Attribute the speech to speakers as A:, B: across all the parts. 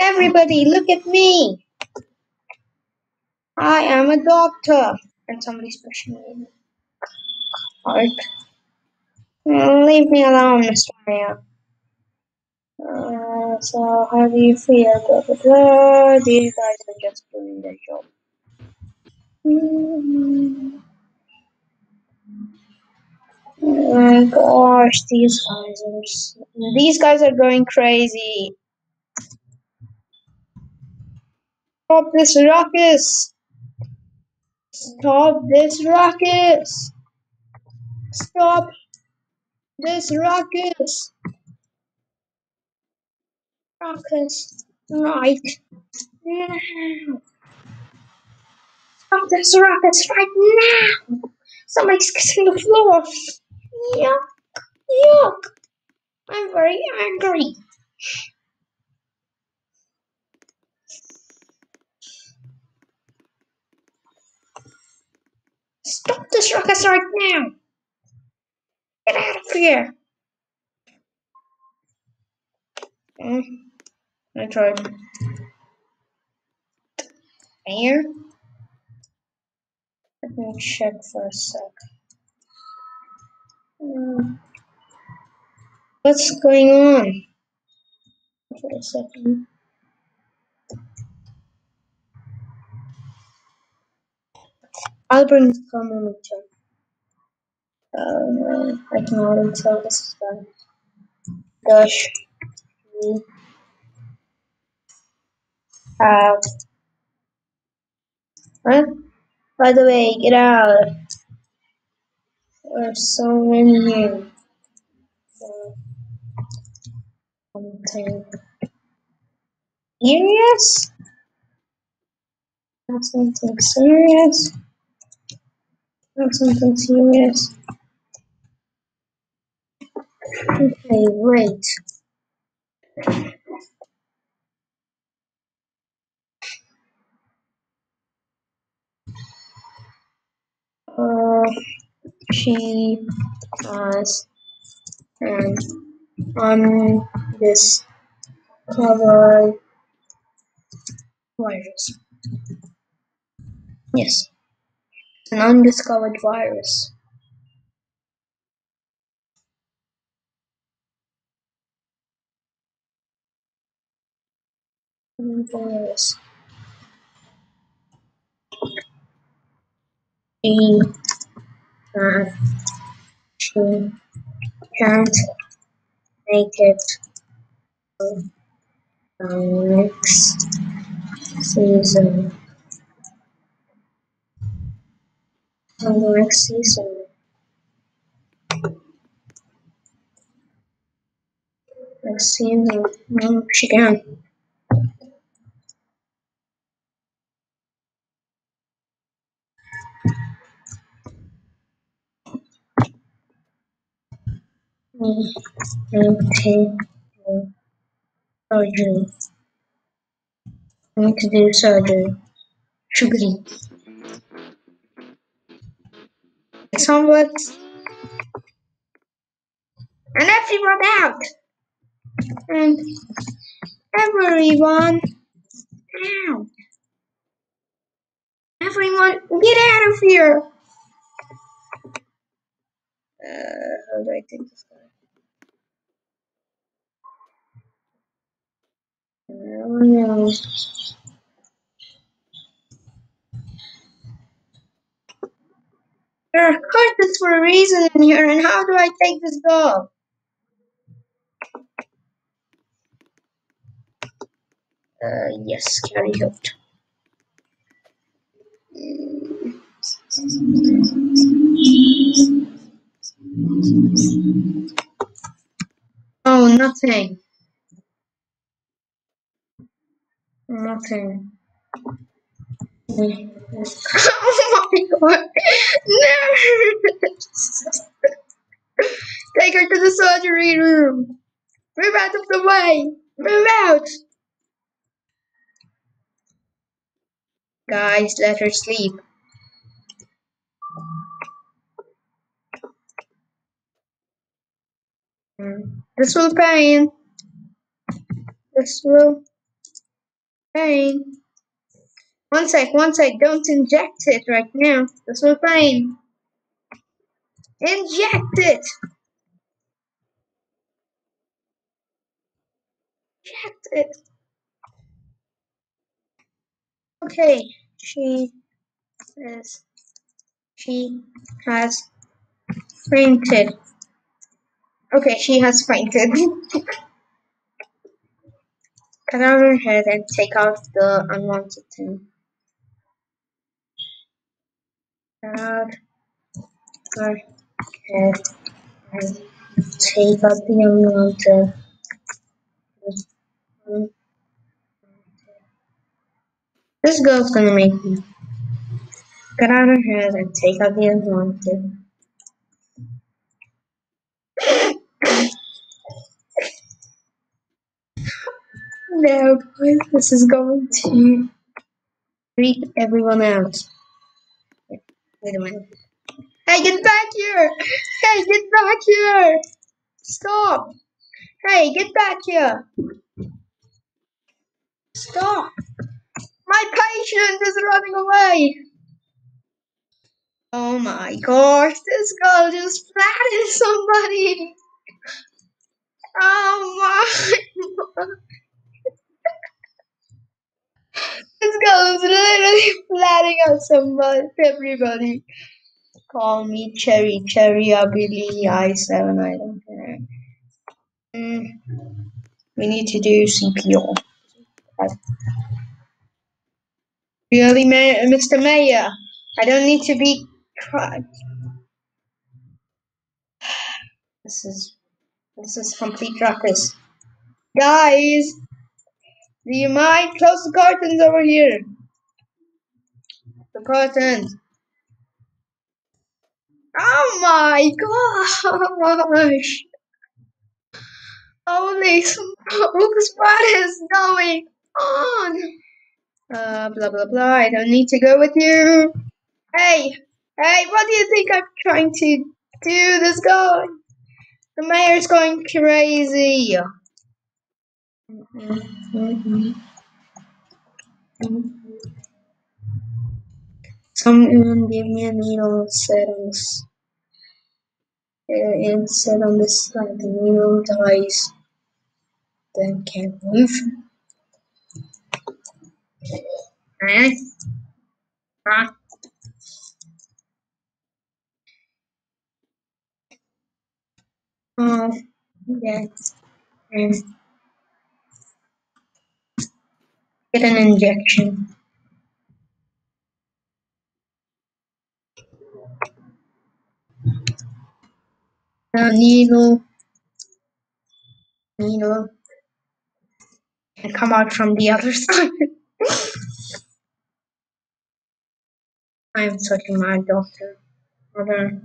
A: Everybody, look at me. I am a doctor. And somebody's pushing me the. Mm, Leave me alone, Mr. Mayor. Uh, so, how do you feel? Blah, blah, blah. These guys are just doing their job. Mm. Oh my gosh, these guys are these guys are going crazy. Stop this ruckus! Stop this ruckus! Stop this ruckus! Ruckus, right now! Stop this ruckus right now! Somebody's kissing the floor. Yuck, yuck! I'm very angry. Stop this ruckus right now! Get out of here! Mm, I tried. Here? Let me check for a sec. Hmm, What's going on? For a second. I'll bring the thermometer. Uh, I can already tell this is done. Gosh. We have. Huh? By the way, get out. There are so many here. Something serious? Not something serious? Not something serious? Okay, wait. Uh, she has an undiscovered virus. Yes, an undiscovered virus. Virus. She uh, she can't make it to the next season. To the next season. Next season. Mm, need to do surgery. We need to do surgery. Sugary. Somewhat. And everyone out. And everyone out. Everyone, get out of here. Uh, how do I take this guy? Oh no. There are carpets for a reason in here, and how do I take this dog? Uh, yes, carry hooked. Oh, nothing. Nothing. Oh my god. No! Take her to the surgery room. Move out of the way. Move out. Guys, let her sleep. This will pain. This will Fine. One sec, one sec. Don't inject it right now. This will fine. Inject it. Inject it. Okay, she is. She has fainted. Okay, she has fainted. Cut out her head and take out the unwanted thing. Cut out her head and take out the unwanted. This girl's gonna make me. Cut out her head and take out the unwanted. No, this is going to freak everyone out. Wait, a minute. Hey, get back here! Hey, get back here! Stop! Hey, get back here! Stop! My patient is running away! Oh my gosh, this girl just flattened somebody! Oh my! Girl is literally flatting out somebody, everybody. Call me Cherry, Cherry, Abili, I7, I don't care. Mm, we need to do CPR. Really, May Mr. Mayor? I don't need to be. This is this is complete ruckus. Guys, do you mind? Close the curtains over here. The curtains. Oh my gosh! Holy smokes, what is going on? Uh, blah blah blah. I don't need to go with you. Hey, hey, what do you think I'm trying to do? This guy, the mayor's going crazy. Someone give me a needle settings. Uh, and set on this side. The needle dies. Then can't move. Eh? Huh? Oh, yes. And get an injection. Uh, needle, needle, and come out from the other side. I'm touching my doctor. Other,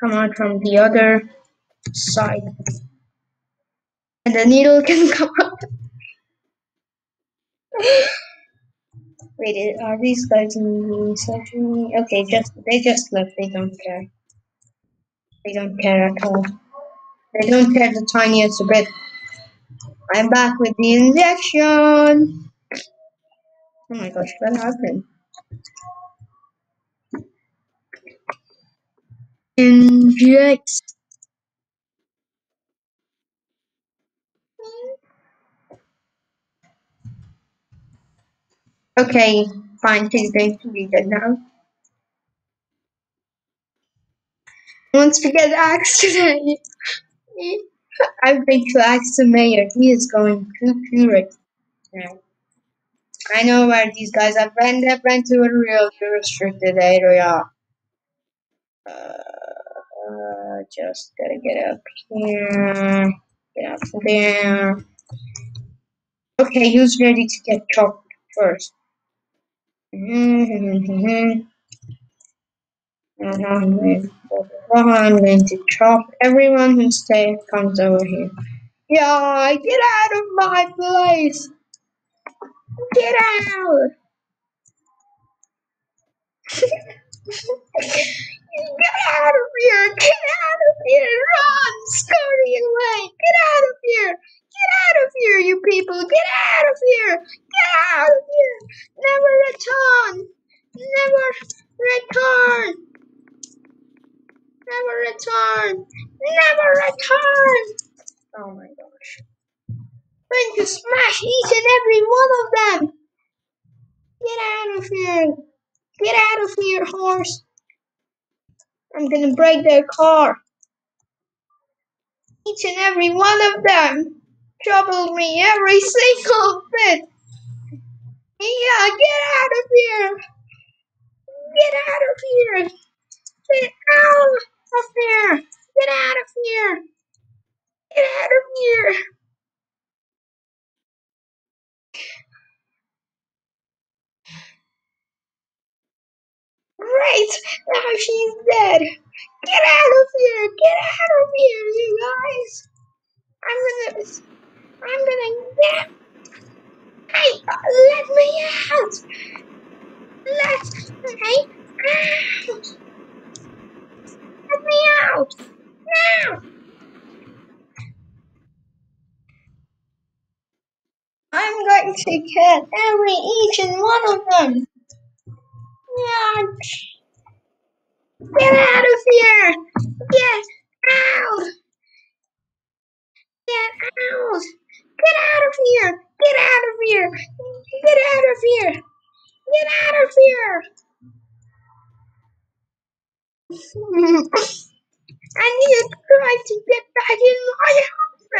A: come out from the other side, and the needle can come out. Wait, are these guys in session? Okay, just they just left. They don't care. They don't care at all. They don't care the tiniest bit. I'm back with the injection. Oh my gosh, what happened? Inject. Okay, fine. She's going to be good now. Once we get asked today, I'm going to ask the mayor. He is going cuckoo right now. I know where these guys are. Brand they went to a real restricted area. Uh, just gotta get up here. Get up there. Okay, who's ready to get chopped first? Mm-hmm. I'm going to chop everyone who stays comes over here. Yeah, get out of my place! Get out! get out of here! Get out of here! Run! Scurry away! Get out of here! Get out of here, you people! Get out of here! Get out of here! Never return! Never return! Never return! Never return! Oh my gosh. I'm going to smash each and every one of them! Get out of here! Get out of here, horse! I'm gonna break their car. Each and every one of them troubled me every single bit. Yeah, get out of here! Get out of here! Get out of here! Get out of here! Get out of here! Great! Now she's dead! Get out of here! Get out of here, you guys! I'm gonna... I'm gonna get... Hey! Let me out! Let me out! Let me out! Now! I'm going to kill every each and one of them! Yeah. Get out of here! Get out! Get out! Get out of here! Get out of here! Get out of here! Get out of here! I need to try to get back in my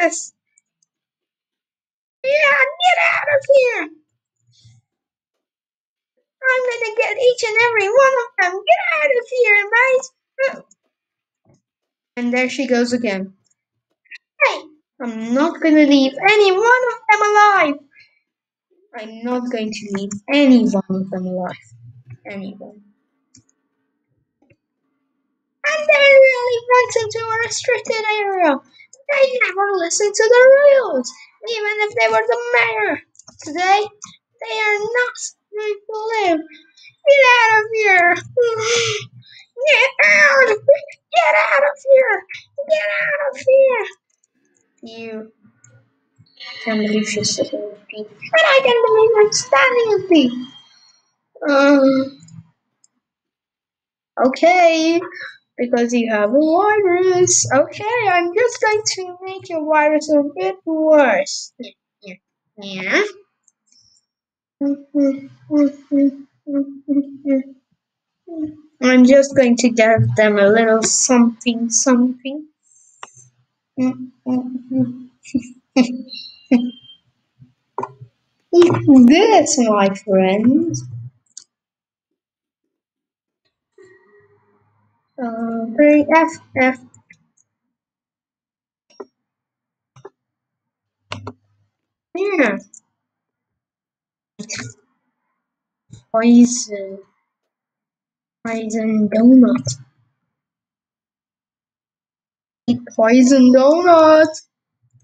A: office! Yeah, get out of here! I'm gonna get each and every one of them. Get out of here, mate. And there she goes again. Hey, I'm not gonna leave any one of them alive. I'm not going to leave any one of them alive. Anyone. And they really went into a restricted area. They never listened to the rules, even if they were the mayor. Today, they are not going to live. Get out of here! Get out! Get out of here! Get out of here! You can't believe she's sitting with me. And I can't believe I'm standing with me. Um, okay, because you have a virus. Okay, I'm just going to make your virus a bit worse. Yeah. I'm just going to give them a little something something. this, my friends. Uh, F F. Yeah. Poison. Poison donut. Eat poison donut.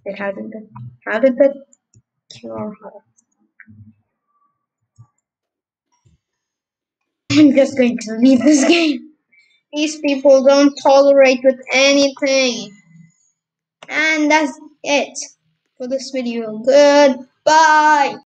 A: It hadn't been. How did that cure her? I'm just going to leave this game. These people don't tolerate with anything. And that's it for this video. Goodbye.